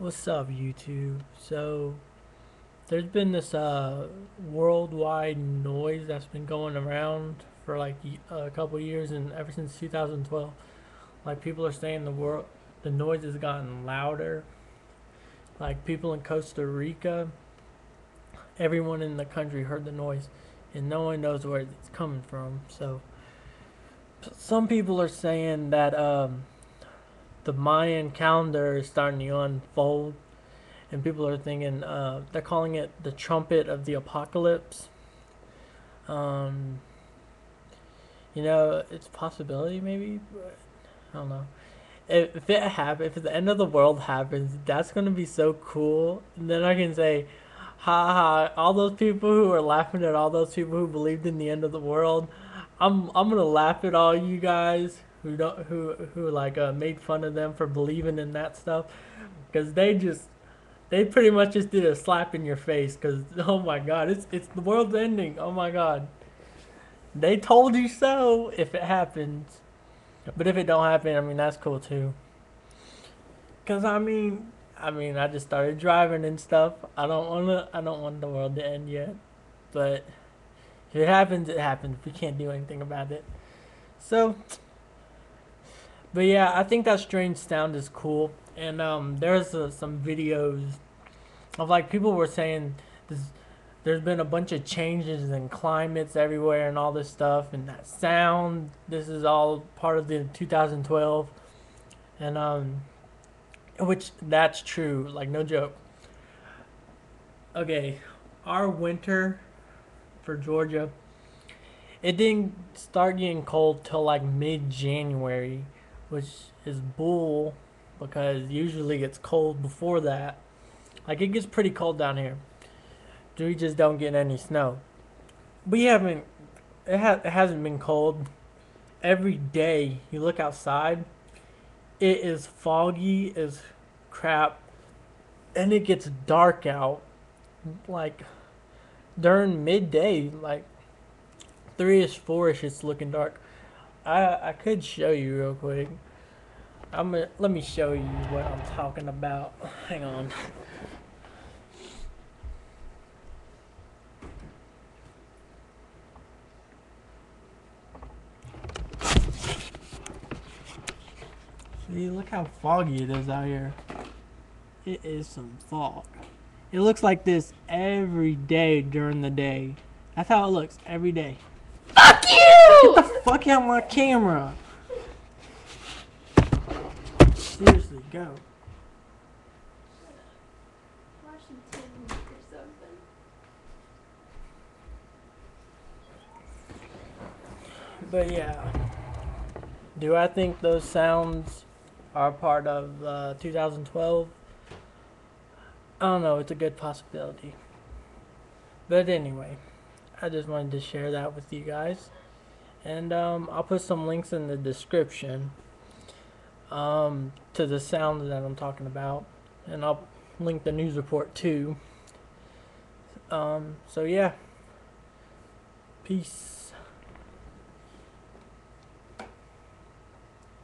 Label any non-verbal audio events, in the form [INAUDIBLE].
What's up, YouTube? So, there's been this uh, worldwide noise that's been going around for like a couple years, and ever since 2012, like people are saying the world, the noise has gotten louder. Like people in Costa Rica, everyone in the country heard the noise, and no one knows where it's coming from. So, some people are saying that um, the Mayan calendar is starting to unfold, and people are thinking uh, they're calling it the trumpet of the apocalypse. Um, you know, it's a possibility maybe, but I don't know. If, if it happens, if the end of the world happens, that's gonna be so cool. And then I can say, ha ha! All those people who are laughing at all those people who believed in the end of the world, I'm I'm gonna laugh at all you guys who don't who who like uh, made fun of them for believing in that stuff, because they just they pretty much just did a slap in your face. Because [LAUGHS] oh my god, it's it's the world's ending. Oh my god, they told you so. If it happens, but if it don't happen, I mean that's cool too. Cause I mean, I mean I just started driving and stuff. I don't wanna I don't want the world to end yet, but if it happens, it happens. We can't do anything about it. So, but yeah, I think that strange sound is cool. And um, there's uh, some videos of like people were saying this. There's been a bunch of changes in climates everywhere and all this stuff, and that sound. This is all part of the 2012, and um, which that's true. Like no joke. Okay, our winter for Georgia, it didn't start getting cold till like mid January, which is bull because usually it's cold before that. Like it gets pretty cold down here. We just don't get any snow. We haven't. It, ha- it hasn't been cold. Every day you look outside, it is foggy as crap, and it gets dark out. Like during midday, like three ish, four ish, it's looking dark. I I could show you real quick. I'm gonna let me show you what I'm talking about. Hang on. See, look how foggy it is out here. It is some fog. It looks like this every day during the day. That's how it looks every day. Fuck you! The fuck out my camera. Seriously, go. But yeah. Do I think those sounds are part of uh, 2012? I don't know. It's a good possibility. But anyway, I just wanted to share that with you guys. And um, I'll put some links in the description um, to the sounds that I'm talking about. And I'll link the news report too. Um, so yeah. Peace.